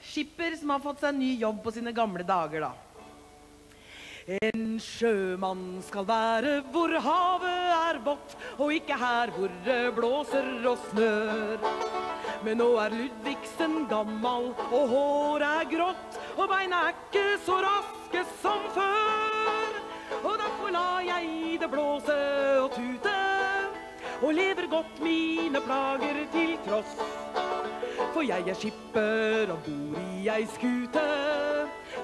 Skipper som har fått seg en ny jobb på sine gamle dager, da. En sjømann skal være hvor havet er vått, og ikke her hvor det blåser og snør. Men nå er Ludvigsen gammal, og håret er grått, og beina er ikke så raske som før. Og derfor lar jeg det blåse og tute, og lever godt mine plager til tross. For jeg er skipper og bor i ei skute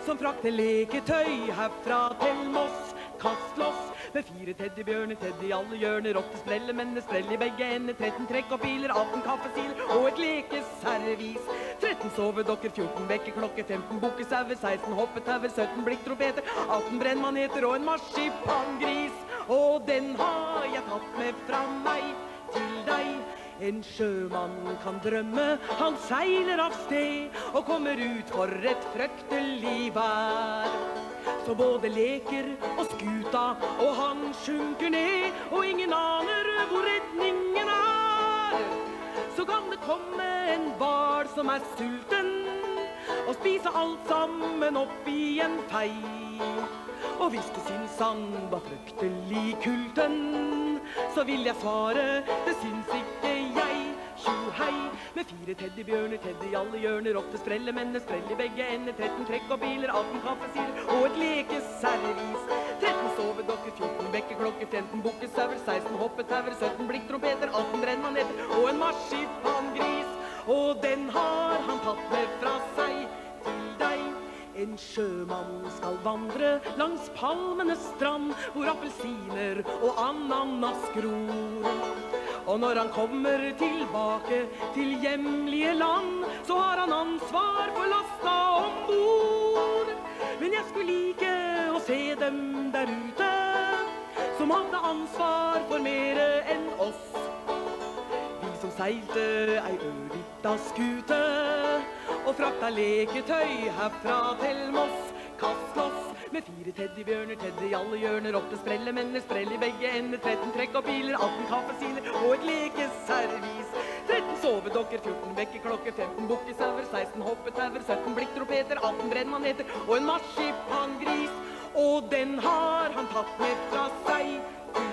som frakter leketøy herfra til Moss. Kastloss med fire teddybjørner, tedd i alle hjørner. Åtte sprellemenn, sprell i begge ender. 13 trekk og piler, 18 kaffesiler og et lekeservis. 13 sovedokker, 14 vekkerklokker, 15 bukkesauer, 16 hoppetauer, 17 blikktrompeter, 18 brennmaneter og en marsipangris. Og den har jeg tatt med fra meg til deg. En sjømann kan drømme, han seiler av sted og kommer ut for et fryktelig vær. Så både leker og skuta og han sjunker ned, og ingen aner hvor redningen er. Så kan det komme en hval som er sulten, og spise alt sammen opp i en fei. Og hvis du syns han var fryktelig kulten, så vil jeg svare, det syns ikke jeg. Tjo hei, med fire teddybjørner, tedd i alle hjørner, åtte sprellemenn, sprell i begge ender, 13 trekk og biler, 18 kaffesider og et lekeservis. 13 sovedokker, 14 vekkerklokker, 15 bukkesauer, 16 hoppetauer, 17 blikktrompeter, 18 brennmaneter og en marsipangris. Og den har han tatt med fra seg. En sjømann skal vandre langs palmenes strand, hvor appelsiner og ananas gror. Og når han kommer tilbake til hjemlige land, så har han ansvar for lasta om bord. Men jeg skulle like å se dem der ute, som hadde ansvar for mere enn oss. Vi som seilte ei ørlita skute og frakta leketøy herfra til Moss. Kast loss med fire teddybjørner, tedd i alle hjørner, åtte sprellemenner, sprell i begge ender, 13 trekk og piler, 18 kaffesiler og et lekeservis. 13 sovedokker, 14 vekkerklokker, 15 bukkesauer, 16 hoppetauer, 17 blikktropeter, 18 brennmaneter og en marsipangris. Og den har han tatt med fra seg.